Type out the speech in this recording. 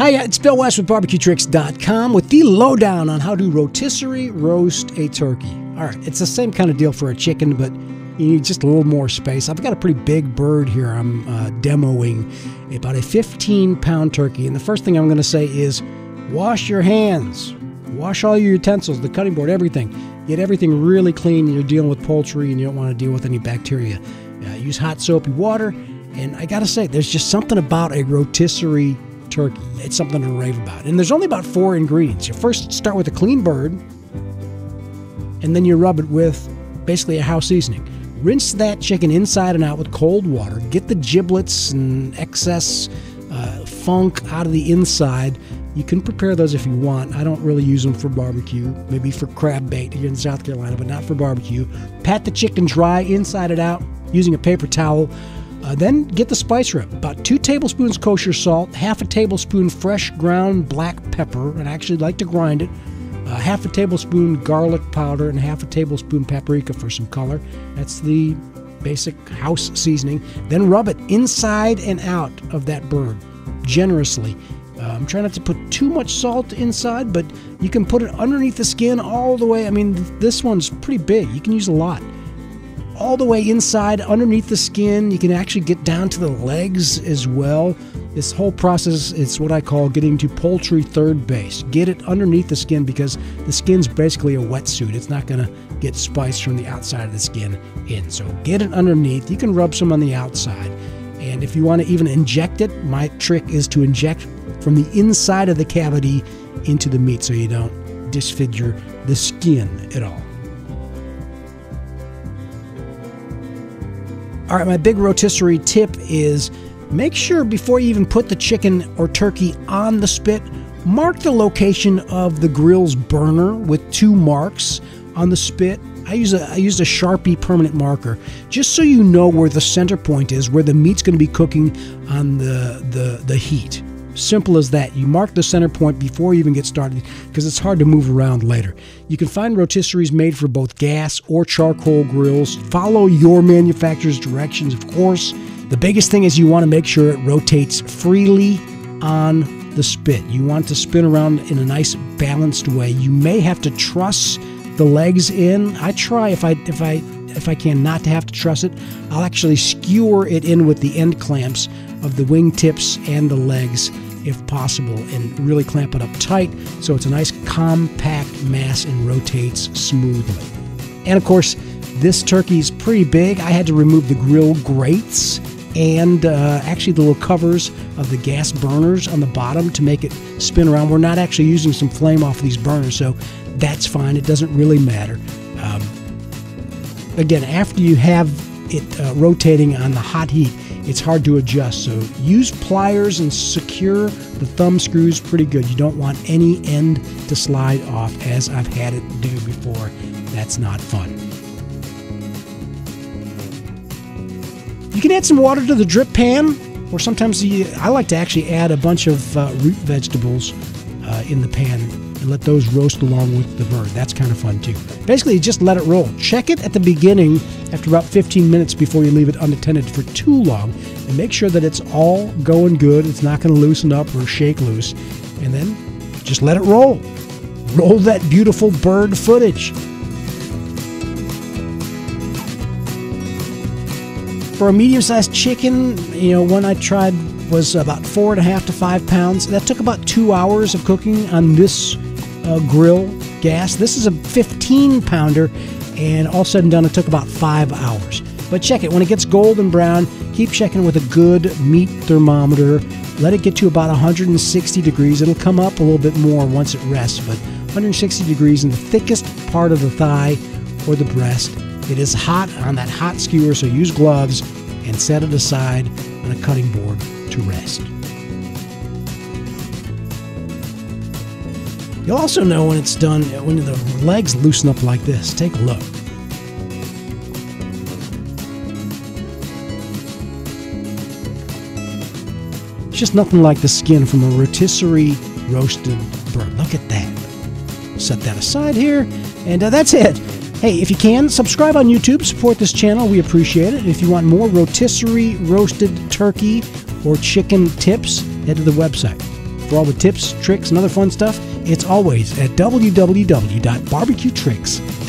Hi, it's Bill West with BarbecueTricks.com with the lowdown on how to rotisserie roast a turkey. All right, it's the same kind of deal for a chicken, but you need just a little more space. I've got a pretty big bird here I'm uh, demoing, about a 15 pound turkey. And the first thing I'm going to say is wash your hands, wash all your utensils, the cutting board, everything. Get everything really clean. You're dealing with poultry and you don't want to deal with any bacteria. Uh, use hot soapy water. And I got to say, there's just something about a rotisserie turkey. It's something to rave about. And there's only about four ingredients. You first start with a clean bird, and then you rub it with basically a house seasoning. Rinse that chicken inside and out with cold water. Get the giblets and excess uh, funk out of the inside. You can prepare those if you want. I don't really use them for barbecue, maybe for crab bait here in South Carolina, but not for barbecue. Pat the chicken dry inside and out using a paper towel. Uh, then get the spice rub. About two tablespoons kosher salt, half a tablespoon fresh ground black pepper, and I actually like to grind it. Uh, half a tablespoon garlic powder and half a tablespoon paprika for some color. That's the basic house seasoning. Then rub it inside and out of that bird generously. Uh, I'm trying not to put too much salt inside, but you can put it underneath the skin all the way. I mean, this one's pretty big. You can use a lot all the way inside, underneath the skin. You can actually get down to the legs as well. This whole process is what I call getting to poultry third base. Get it underneath the skin because the skin's basically a wetsuit. It's not going to get spice from the outside of the skin in. So get it underneath. You can rub some on the outside. And if you want to even inject it, my trick is to inject from the inside of the cavity into the meat so you don't disfigure the skin at all. All right, my big rotisserie tip is make sure before you even put the chicken or turkey on the spit, mark the location of the grill's burner with two marks on the spit. I use a I use a Sharpie permanent marker just so you know where the center point is, where the meat's going to be cooking on the the the heat. Simple as that. You mark the center point before you even get started because it's hard to move around later. You can find rotisseries made for both gas or charcoal grills. Follow your manufacturer's directions, of course. The biggest thing is you want to make sure it rotates freely on the spit. You want to spin around in a nice balanced way. You may have to truss the legs in. I try if I if I if I can not to have to truss it, I'll actually skewer it in with the end clamps of the wingtips and the legs if possible and really clamp it up tight so it's a nice compact mass and rotates smoothly. And of course, this turkey is pretty big. I had to remove the grill grates and uh, actually the little covers of the gas burners on the bottom to make it spin around. We're not actually using some flame off of these burners, so that's fine. It doesn't really matter. Um, again, after you have it uh, rotating on the hot heat, it's hard to adjust. So use pliers and secure the thumb screws pretty good. You don't want any end to slide off as I've had it do before. That's not fun. You can add some water to the drip pan, or sometimes I like to actually add a bunch of uh, root vegetables uh, in the pan and let those roast along with the bird. That's kind of fun too. Basically, just let it roll. Check it at the beginning after about 15 minutes before you leave it unattended for too long and make sure that it's all going good. It's not going to loosen up or shake loose. And then just let it roll. Roll that beautiful bird footage. For a medium sized chicken, you know, one I tried was about four and a half to five pounds. That took about two hours of cooking on this uh, grill gas. This is a 15 pounder, and all said and done, it took about five hours. But check it when it gets golden brown. Keep checking with a good meat thermometer. Let it get to about 160 degrees. It'll come up a little bit more once it rests, but 160 degrees in the thickest part of the thigh or the breast. It is hot on that hot skewer, so use gloves and set it aside on a cutting board to rest. You'll also know when it's done, when the legs loosen up like this. Take a look. It's just nothing like the skin from a rotisserie roasted bird. Look at that. Set that aside here, and uh, that's it. Hey, if you can, subscribe on YouTube, support this channel. We appreciate it. If you want more rotisserie roasted turkey or chicken tips, head to the website for all the tips, tricks, and other fun stuff, it's always at www.barbecuetricks.com.